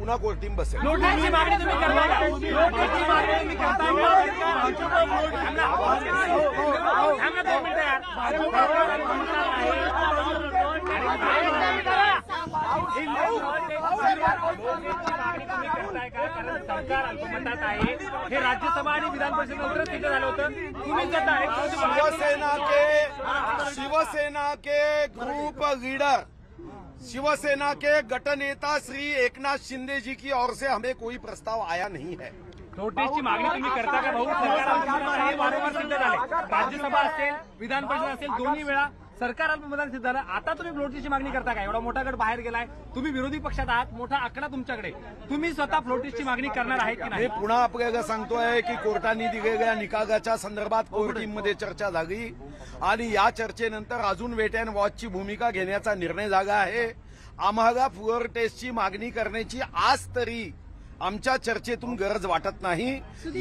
पुन्हा court team बसेल सरकार अल्पमतात आहे हे राज्यसभा आणि विधान परिषद नंतर तिथं झालं होतं तुम्ही करता एक चौथी मागणी- शिवसेना के शिवसेना के ग्रुप लीडर शिवसेना के गट नेता श्री एकनाथ शिंदे जी की ओर से हमें कोई प्रस्ताव आया नहीं है। नोटीसची मागणी तुम्ही करता का भाऊ सरकार वारंवार सिद्ध झाले राज्यसभा असेल, विधान परिषद असेल, दोन्ही वेळा सरकार अल्पमतात सिद्ध झालं आता तुम्ही नोटीसची मागणी करता का? एवढा मोठा गट बाहेर गेलाय. तुम्ही विरोधी पक्षात आहात. मोठा आकडा तुमच्याकडे. तुम्ही स्वतः फ्लोटीसची मागणी करणार आहे की नाही? पुन्हा आपल्याला सांगतोय की कोर्टाने दिलेल्या निकालाच्या संदर्भात कोर्ट टीममध्ये चर्चा झाली. आणि या चर्चेनंतर अजून वेट अँड वॉचची भूमिका घेण्याचा निर्णय झाला आहे. आम्हाला फ्लोअर टेस्टची मागणी करण्याची आज तरी आमच्या चर्चेतून गरज वाटत नाही.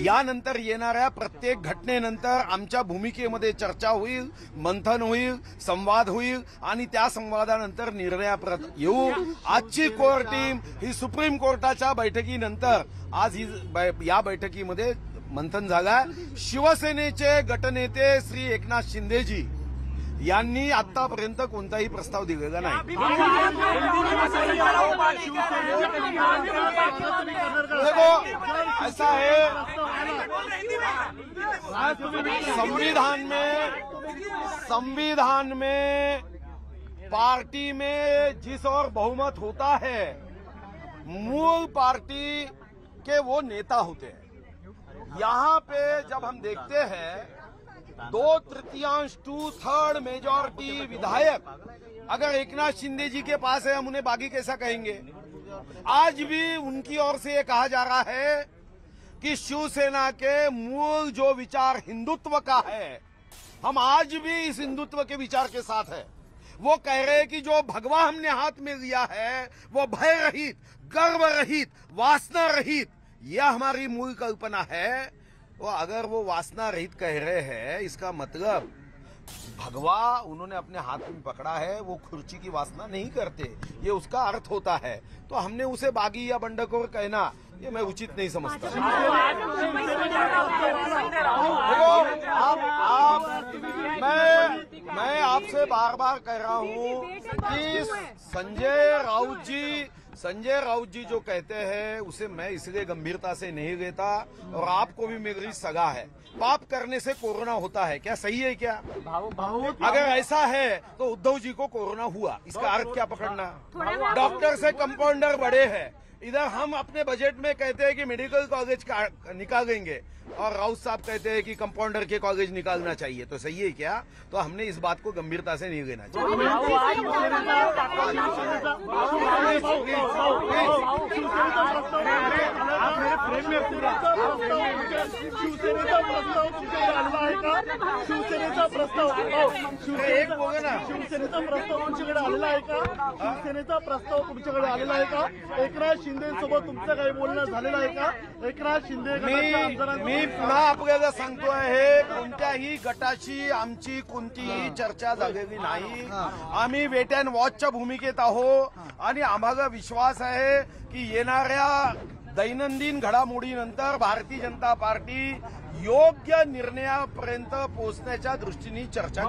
यानंतर येणाऱ्या प्रत्येक घटनेनंतर आमच्या भूमिकेमध्ये चर्चा होईल मंथन होईल संवाद होईल आणि त्या संवादानंतर निर्णयाप्रत येऊ. आजची कोर टीम ही सुप्रीम कोर्टाच्या बैठकीनंतर आज ही बै- या बैठकीमध्ये मंथन झाला शिवसेनेचे गटनेते श्री एकनाथ शिंदेजी यांनी आतापर्यंत कोणताही प्रस्ताव दिलेला नाही. देखो, ऐसा है। संविधान में संविधान में पार्टी में जिस और बहुमत होता है, मूल पार्टी के वो नेता होते हैं। यहाँ पे जब हम देखते हैं, दो तृतीयांश टू थर्ड मेजॉरिटी विधायक, अगर एकनाथ शिंदे जी के पास है, हम उन्हें बागी कैसा कहेंगे? आज भी उनकी ओर से ये कहा जा रहा है कि शिवसेना के मूल जो विचार हिंदुत्व का है, हम आज भी इस हिंदुत्व के विचार के साथ है। वो कह रहे हैं कि जो भगवा हमने हाथ में लिया है, वो भय रहित, गर्व रहित, वासना रहित, यह हमारी मूल कल्पना है। वो अगर वो वासना रहित कह रहे हैं, इसका मतलब भगवा उन्होंने अपने हाथ में पकड़ा है वो खुर्ची की वासना नहीं करते। ये उसका अर्थ होता है। तो हमने उसे बागी या बंडखोर कहना ये मैं उचित नहीं समझता। आप आप मैं मैं आपसे बार बार कह रहा हूँ कि संजय राउत जी संजय राउत जी जो कहते हैं उसे मैं इसलिए गंभीरता से नहीं लेता और आपको भी मेरी सगा है। पाप करने से कोरोना होता है। क्या सही है क्या? अगर ऐसा है तो उद्धव जी को कोरोना हुआ। इसका अर्थ क्या पकड़ना? डॉक्टर से कंपाउंडर बड़े हैं। इधर हम अपने बजट में कहते हैं कि मेडिकल कॉलेज का- निकालेंगे और राउत साहब कहते हैं कि कंपाउंडर के कॉलेज निकालना चाहिए तो सही है क्या तो हमने इस बात को गंभीरता से नहीं लेना चाहिए शिवसेनेचा प्रस्ताव तुमच्याकडे आलेला आहे का? शिवसेनेचा प्रस्ताव शिवसेनेचा प्रस्ताव तुमच्याकडे आलेला आहे का? शिवसेनेचा प्रस्ताव तुमच्याकडे आलेला आहे का? एकनाथ शिंदे सोबत तुमचं काही बोलणं झालेलं आहे का? एकनाथ शिंदे मी पुन्हा आपल्याला सांगतोय हे कोणत्याही गटाची आमची कोणतीही चर्चा झालेली नाही. आम्ही वेट अँड वॉचच्या भूमिकेत आहो. आणि आम्हाला विश्वास आहे की येणाऱ्या दैनंदिन घडामोडीनंतर भारतीय जनता पार्टी योग्य निर्णयापर्यंत पोहोचण्याच्या दृष्टीने चर्चा